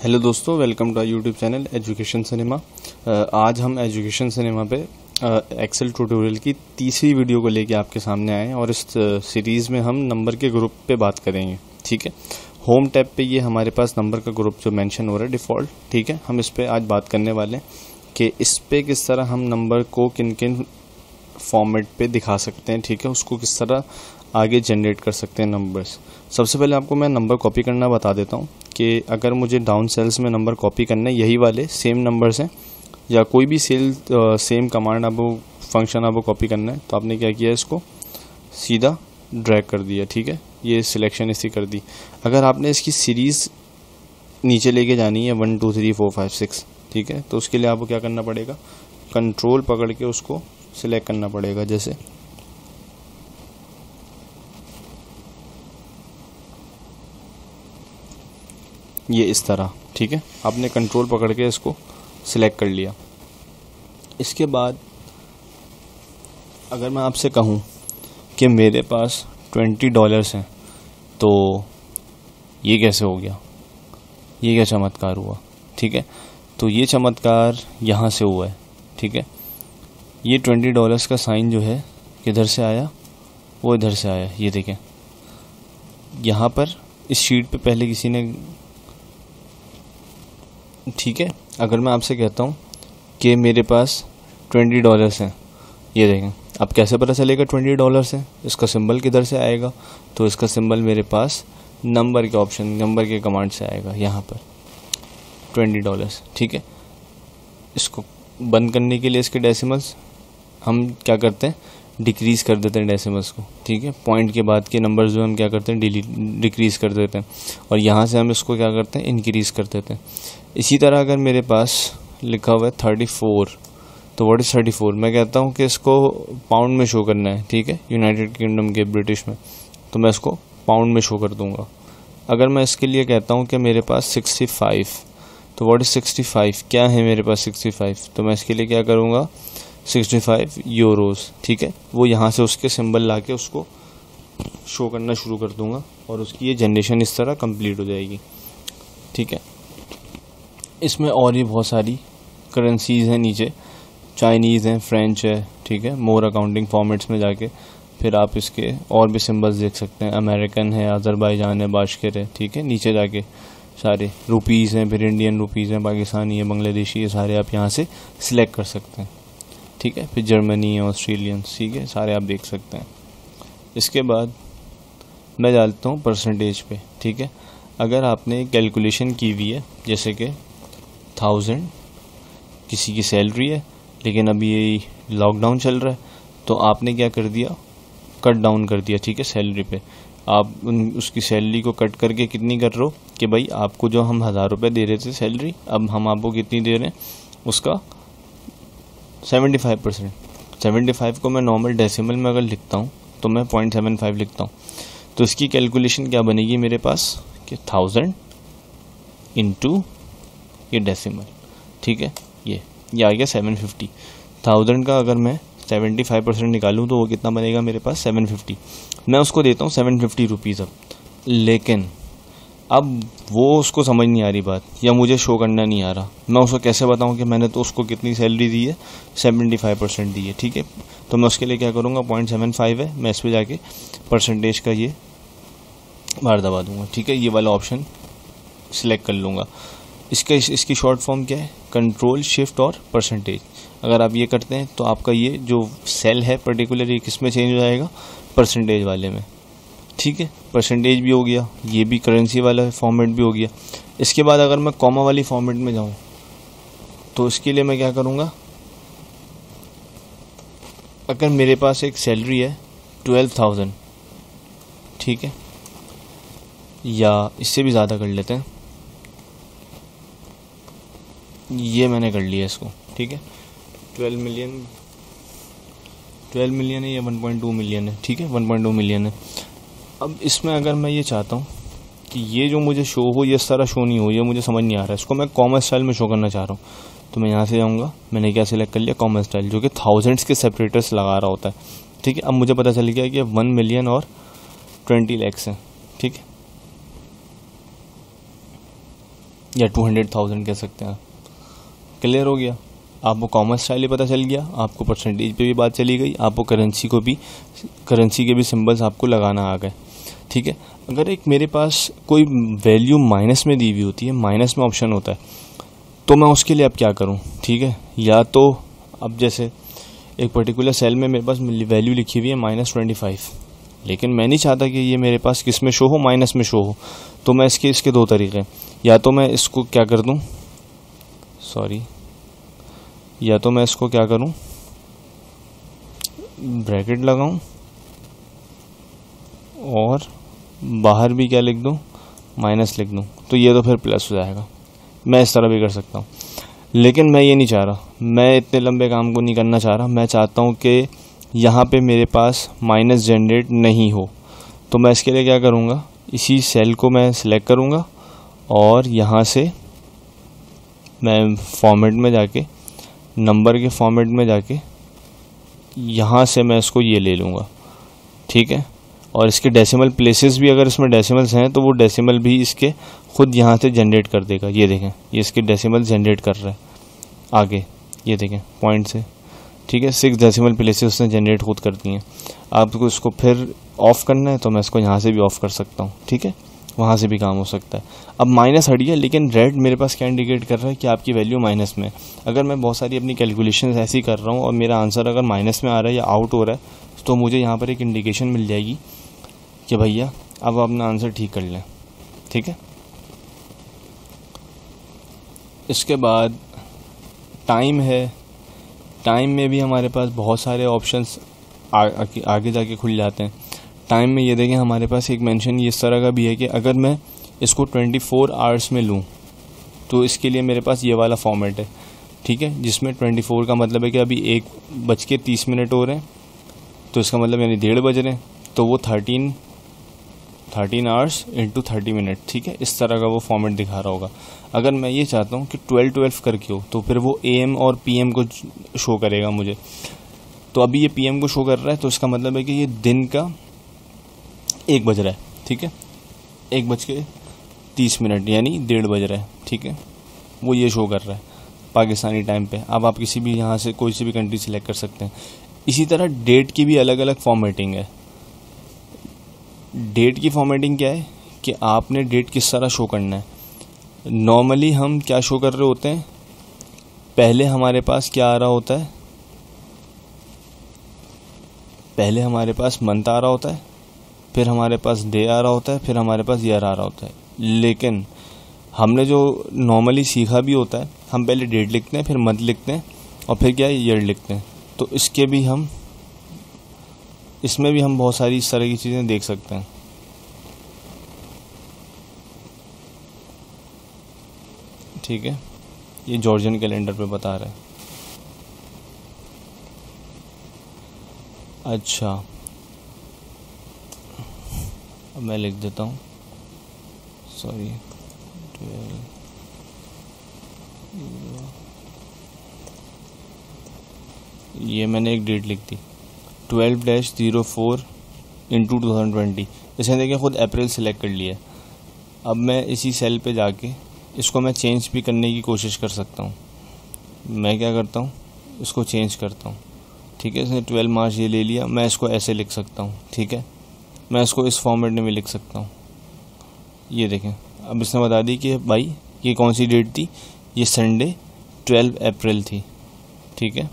Hello दोस्तों, welcome to YouTube channel education cinema. आज हम एजुकेशन सिनेमा पे एक्सेल ट्यूटोरियल की तीसरी वीडियो को लेके आपके सामने आए हैं और इस सीरीज़ में हम नंबर के ग्रुप पे बात करेंगे, ठीक है? होम टैब पे ये हमारे पास नंबर का ग्रुप जो मेंशन हो रहा है डिफ़ॉल्ट ठीक है? हम इस पर आज बात करने वाले हैं कि इस पर किस तरह हम नंबर को किन किन फॉर्मेट पे दिखा सकते हैं, ठीक है? उसको किस तरह आगे जनरेट कर सकते हैं नंबर्स सबसे पहले आपको मैं नंबर कॉपी करना बता देता हूँ। कि अगर मुझे डाउन सेल्स में नंबर कॉपी करना है, यही वाले सेम नंबर्स हैं, या कोई भी सेल सेम कमांड आपको फ़ंक्शन आपको कॉपी करना है तो आपने क्या किया इसको? सीधा ड्रैग कर दिया, ठीक है? ये सिलेक्शन इसी कर दी। अगर आपने इसकी सीरीज़ नीचे लेके जानी है one two three four five six ठीक है? तो उसके लिए आपको क्या करना पड़ेगा? कंट्रोल पकड़ के उसको सिलेक्ट करना पड़ेगा, जैसे ये इस तरह, ठीक है? आपने कंट्रोल पकड़ के इसको सिलेक्ट कर लिया। इसके बाद, अगर मैं आपसे कहूँ कि मेरे पास ट्वेंटी डॉलर्स हैं तो ये कैसे हो गया? ये क्या चमत्कार हुआ? ठीक है? तो ये चमत्कार यहाँ से हुआ है, ठीक है? ये ट्वेंटी डॉलर्स का साइन जो है, किधर से आया? वो इधर से आया, ये देखें। यहाँ पर, इस शीट पे पहले किसी ने ठीक है, अगर मैं आपसे कहता हूँ कि मेरे पास ट्वेंटी डॉलर्स हैं, ये देखें, अब कैसे पता चलेगा ट्वेंटी डॉलर्स है? इसका सिंबल किधर से आएगा? तो इसका सिंबल मेरे पास नंबर के ऑप्शन, नंबर के कमांड से आएगा, यहाँ पर, ट्वेंटी डॉलर्स, ठीक है? इसको बंद करने के लिए इसके डेसिमल्स, हम क्या करते हैं? डिक्रीज़ कर देते हैं डेसिमल्स को, ठीक है? पॉइंट के बाद के नंबर जो हम क्या करते हैं? डिलीट डिक्रीज़ कर देते हैं, और यहाँ से हम इसको क्या करते हैं? इंक्रीज़ कर देते हैं। इसी तरह अगर मेरे पास लिखा हुआ है थर्टी फोर तो व्हाट इज़ थर्टी फोर मैं कहता हूँ कि इसको पाउंड में शो करना है, ठीक है? यूनाइटेड किंगडम के ब्रिटिश में। तो मैं इसको पाउंड में शो कर दूँगा। अगर मैं इसके लिए कहता हूँ कि मेरे पास सिक्सटी फाइव तो व्हाट इज़ सिक्सटी फाइव क्या है मेरे पास सिक्सटी फाइव तो मैं इसके लिए क्या करूँगा? सिक्सटी फाइव यूरोज़ ठीक है? वो यहाँ से उसके सिंबल ला के उसको शो करना शुरू कर दूँगा और उसकी ये जनरेशन इस तरह कंप्लीट हो जाएगी, ठीक है? इसमें और भी बहुत सारी करेंसीज़ हैं नीचे। चाइनीज़ हैं फ्रेंच है, ठीक है? मोर अकाउंटिंग फॉर्मेट्स में जाके फिर आप इसके और भी सिंबल्स देख सकते हैं। अमेरिकन है अजरबैजान है बाशकर है, ठीक है? नीचे जाके सारे रुपीज़ हैं, फिर इंडियन रुपीज़ हैं पाकिस्तानी है बांग्लादेशी है, सारे आप यहाँ से सिलेक्ट कर सकते हैं, ठीक है? फिर जर्मनी है ऑस्ट्रेलियन ठीक है? सारे आप देख सकते हैं। इसके बाद मैं डालता हूँ परसेंटेज पे, ठीक है? अगर आपने कैलकुलेशन की हुई है, जैसे कि थाउज़ेंड किसी की सैलरी है, लेकिन अभी ये लॉकडाउन चल रहा है तो आपने क्या कर दिया? कट डाउन कर दिया, ठीक है सैलरी पे। आप उन, उसकी सैलरी को कट करके कितनी कर रहे हो? कि भाई, आपको जो हम हज़ार रुपये दे रहे थे सैलरी अब हम आपको कितनी दे रहे हैं? उसका seventy five percent seventy five को मैं नॉर्मल डेसिमल में अगर लिखता हूँ तो मैं पॉइंट सेवन फाइव लिखता हूँ। तो इसकी कैलकुलेशन क्या बनेगी मेरे पास? कि थाउज़ेंड इंटू ये डेसिमल ठीक है? ये ये आ गया सेवन फिफ्टी थाउज़ेंड का अगर मैं सेवेंटी फाइव परसेंट निकालूँ तो वो कितना बनेगा मेरे पास? सेवन फिफ्टी मैं उसको देता हूँ सेवन फिफ्टी रुपीज़ अब. लेकिन, अब वो उसको समझ नहीं आ रही बात, या मुझे शो करना नहीं आ रहा. मैं उसको कैसे बताऊँ कि मैंने तो उसको कितनी सैलरी दी है? सेवेंटी फाइव परसेंट दी है, ठीक है? तो मैं उसके लिए क्या करूँगा? पॉइंट सेवन फाइव है. मैं इस पर जाके परसेंटेज का ये बार दबा दूँगा, ठीक है? ये वाला ऑप्शन सिलेक्ट कर लूँगा. इसका इस, इसकी शॉर्ट फॉर्म क्या है? कंट्रोल शिफ्ट और परसेंटेज अगर आप ये करते हैं तो आपका ये जो सेल है पर्टिकुलर ये किसमें चेंज हो जाएगा? परसेंटेज वाले में. ठीक है? परसेंटेज भी हो गया. ये भी करेंसी वाला फॉर्मेट भी हो गया. इसके बाद अगर मैं कॉमा वाली फॉर्मेट में जाऊँ तो इसके लिए मैं क्या करूँगा? अगर मेरे पास एक सैलरी है ट्वेल्व थाउज़ेंड ठीक है? या इससे भी ज़्यादा कर लेते हैं. ये मैंने कर लिया इसको ठीक है? Twelve million. ट्वेल्व मिलियन है या वन पॉइंट टू मिलियन है ठीक है? वन पॉइंट टू मिलियन है। अब इसमें अगर मैं ये चाहता हूँ कि ये जो मुझे शो हो ये सारा शो नहीं हो ये मुझे समझ नहीं आ रहा है। इसको मैं कॉमर्स स्टाइल में शो करना चाह रहा हूँ। तो मैं यहाँ से जाऊँगा मैंने क्या सिलेक्ट कर लिया? कॉमर्स स्टाइल जो कि थाउजेंड्स के सेपरेटर्स लगा रहा होता है ठीक है? अब मुझे पता चल गया कि वन मिलियन और ट्वेंटी लैक्स हैं ठीक है? या टू हंड्रेड थाउज़ेंड कह सकते हैं। क्लियर हो गया। आपको कॉमर्स स्टाइल पता चल गया, आपको परसेंटेज पे भी बात चली गई, आपको करेंसी को भी करेंसी के भी सिंबल्स आपको लगाना आ गए। ठीक है? अगर एक मेरे पास कोई वैल्यू माइनस में दी हुई होती है माइनस में ऑप्शन होता है तो मैं उसके लिए अब क्या करूँ? ठीक है? या तो अब जैसे एक पर्टिकुलर सेल में मेरे पास वैल्यू लिखी हुई है माइनस ट्वेंटी फाइव लेकिन मैं नहीं चाहता कि ये मेरे पास किसमें शो हो माइनस में शो हो तो मैं इसके इसके दो तरीके या तो मैं इसको क्या कर दूँ? सॉरी या तो मैं इसको क्या करूँ? ब्रैकेट लगाऊँ? और बाहर भी क्या लिख दूँ? माइनस लिख दूँ। तो ये तो फिर प्लस हो जाएगा। मैं इस तरह भी कर सकता हूँ। लेकिन मैं ये नहीं चाह रहा। मैं इतने लंबे काम को नहीं करना चाह रहा। मैं चाहता हूँ कि यहाँ पे मेरे पास माइनस जनरेट नहीं हो। तो मैं इसके लिए क्या करूँगा? इसी सेल को मैं सिलेक्ट करूँगा और यहाँ से मैं फॉर्मेट में जाके नंबर के फॉर्मेट में जाके, यहाँ से मैं इसको ये ले लूँगा। ठीक है? और इसके डेसिमल प्लेसेस भी अगर इसमें डेसिमल्स हैं तो वो डेसिमल भी इसके खुद यहाँ से जनरेट कर देगा। ये देखें, ये इसके डेसिमल जनरेट कर रहा है। आगे, ये देखें पॉइंट से। ठीक है? सिक्स डेसिमल प्लेसेस उसने जनरेट खुद कर दिए हैं। आपको इसको फिर ऑफ़ करना है तो मैं इसको यहाँ से भी ऑफ़ कर सकता हूँ। ठीक है? वहाँ से भी काम हो सकता है। अब माइनस हट गया, लेकिन रेड मेरे पास क्या इंडिकेट कर रहा है कि आपकी वैल्यू माइनस में अगर मैं बहुत सारी अपनी कैलकुलेशन ऐसी कर रहा हूँ और मेरा आंसर अगर माइनस में आ रहा है या आउट हो रहा है तो मुझे यहाँ पर एक इंडिकेशन मिल जाएगी कि भैया, अब अपना आंसर ठीक कर लें। ठीक है? इसके बाद टाइम है। टाइम में भी हमारे पास बहुत सारे ऑप्शंस आगे जाके खुल जाते हैं। टाइम में ये देखें, हमारे पास एक मेंशन इस तरह का भी है कि अगर मैं इसको 24 फोर आवर्स में लूँ तो इसके लिए मेरे पास ये वाला फॉर्मेट है, ठीक है? जिसमें 24 का मतलब है कि अभी एक बज के तीस मिनट हो रहे हैं तो इसका मतलब यानी डेढ़ बज रहे हैं तो वो thirteen thirteen hours into thirty minute ठीक है? इस तरह का वो फॉर्मेट दिखा रहा होगा। अगर मैं ये चाहता हूँ कि ट्वेल्व ट्वेल्व करके हो तो फिर वो ए और पी एम को शो करेगा मुझे। तो अभी ये पी एम को शो कर रहा है तो इसका मतलब है कि ये दिन का एक बज रहा है, ठीक है? एक बज के तीस मिनट, यानी डेढ़ बज रहा है, ठीक है? वो ये शो कर रहा है, पाकिस्तानी टाइम पे। अब आप किसी भी यहाँ से, कोई सी भी कंट्री सेलेक्ट कर सकते हैं। इसी तरह डेट की भी अलग अलग फॉर्मेटिंग है। डेट की फॉर्मेटिंग क्या है? कि आपने डेट किस तरह शो करना है। नॉर्मली हम क्या शो कर रहे होते हैं? पहले हमारे पास क्या आ रहा होता है? पहले हमारे पास मंथ आ रहा होता है। फिर हमारे पास डे आ रहा होता है, फिर हमारे पास ईयर आ रहा होता है। लेकिन हमने जो नॉर्मली सीखा भी होता है, हम पहले डेट लिखते हैं, फिर मंथ लिखते हैं, और फिर क्या ईयर लिखते हैं। तो इसके भी हम, इसमें भी हम बहुत सारी इस तरह की चीज़ें देख सकते हैं। ठीक है? ये जॉर्जियन कैलेंडर पे बता रहा है। अच्छा। अब मैं लिख देता हूँ। सॉरी ये मैंने एक डेट लिख दी। Twelve dash zero four into two thousand twenty जैसे देखिए खुद अप्रैल सेलेक्ट कर लिया। अब मैं इसी सेल पे जाके इसको मैं चेंज भी करने की कोशिश कर सकता हूँ। मैं क्या करता हूँ? इसको चेंज करता हूँ। ठीक है, इसने ट्वेल्व मार्च ये ले लिया। मैं इसको ऐसे लिख सकता हूँ। ठीक है? मैं इसको इस फॉर्मेट में भी लिख सकता हूँ। ये देखें। अब इसने बता दी कि भाई, ये कौन सी डेट थी? ये संडे ट्वेल्व अप्रैल थी। ठीक है?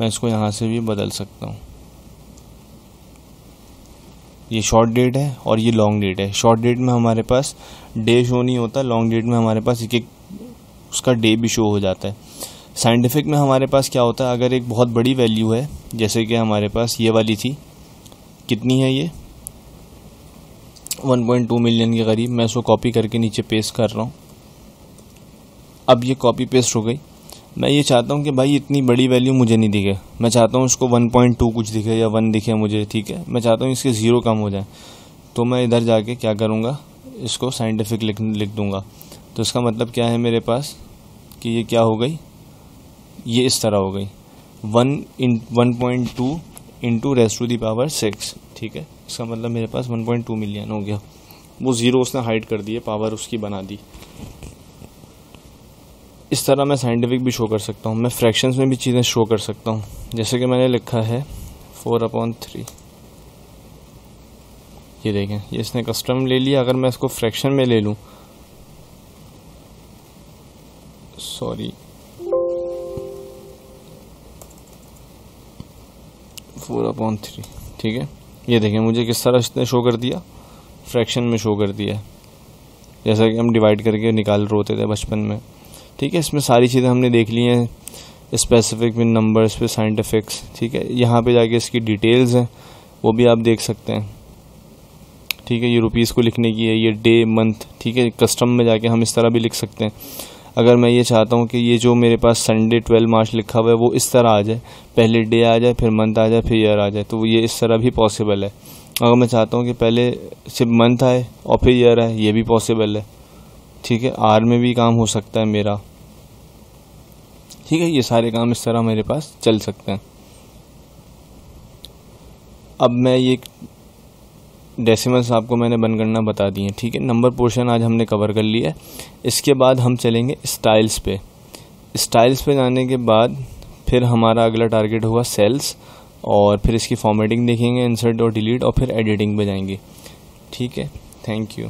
मैं इसको यहाँ से भी बदल सकता हूँ। ये शॉर्ट डेट है और ये लॉन्ग डेट है। शॉर्ट डेट में हमारे पास डे शो नहीं होता लॉन्ग डेट में हमारे पास एक एक उसका डे भी शो हो जाता है। साइंटिफिक में हमारे पास क्या होता है? अगर एक बहुत बड़ी वैल्यू है, जैसे कि हमारे पास ये वाली थी कितनी है ये? 1.2 मिलियन के करीब। मैं इसको कॉपी करके नीचे पेस्ट कर रहा हूँ। अब ये कॉपी पेस्ट हो गई। मैं ये चाहता हूँ कि भाई इतनी बड़ी वैल्यू मुझे नहीं दिखे। मैं चाहता हूँ इसको 1.2 कुछ दिखे या वन दिखे मुझे, ठीक है? मैं चाहता हूँ इसके ज़ीरो कम हो जाए। तो मैं इधर जाके क्या करूँगा? इसको साइंटिफिक लिख लिख दूँगा। तो इसका मतलब क्या है मेरे पास? कि ये क्या हो गई? ये इस तरह हो गई। One in one point two into raise to the power six ठीक है? इसका मतलब मेरे पास वन पॉइंट टू मिलियन हो गया। वो ज़ीरो उसने हाइड कर दिए पावर उसकी बना दी। इस तरह मैं साइंटिफिक भी शो कर सकता हूँ। मैं फ्रैक्शंस में भी चीज़ें शो कर सकता हूँ। जैसे कि मैंने लिखा है फोर अपॉन थ्री ये देखें, ये इसने कस्टम ले लिया। अगर मैं इसको फ्रैक्शन में ले लूँ सॉरी फोर अपॉन थ्री ठीक है? ये देखें, मुझे किस तरह इसने शो कर दिया? फ्रैक्शन में शो कर दिया। जैसा कि हम डिवाइड करके निकाल रहे होते थे बचपन में। ठीक है? इसमें सारी चीज़ें हमने देख ली हैं। स्पेसिफिक विन नंबर्स पे साइंटिफिक्स ठीक है? यहाँ पे जाके इसकी डिटेल्स हैं। वो भी आप देख सकते हैं। ठीक है? ये रुपीज़ को लिखने की है। ये डे मंथ ठीक है? कस्टम में जाके हम इस तरह भी लिख सकते हैं। अगर मैं ये चाहता हूँ कि ये जो मेरे पास संडे ट्वेल्व मार्च लिखा हुआ है, वो इस तरह आ जाए। पहले डे आ जाए, फिर मंथ आ जाए, फिर ईयर आ जाए। तो ये इस तरह भी पॉसिबल है। अगर मैं चाहता हूँ कि पहले सिर्फ़ मंथ आए और फिर ईयर आए, ये भी पॉसिबल है। ठीक है? आर में भी काम हो सकता है मेरा। ठीक है? ये सारे काम इस तरह मेरे पास चल सकते हैं। अब मैं ये डेसिमल्स आपको मैंने बन करना बता दिए ठीक है? नंबर पोर्शन आज हमने कवर कर लिया इसके बाद हम चलेंगे स्टाइल्स पे। स्टाइल्स पे जाने के बाद फिर हमारा अगला टारगेट होगा सेल्स और फिर इसकी फॉर्मेटिंग देखेंगे इंसर्ट और डिलीट और फिर एडिटिंग पे जाएँगे। ठीक है? Thank you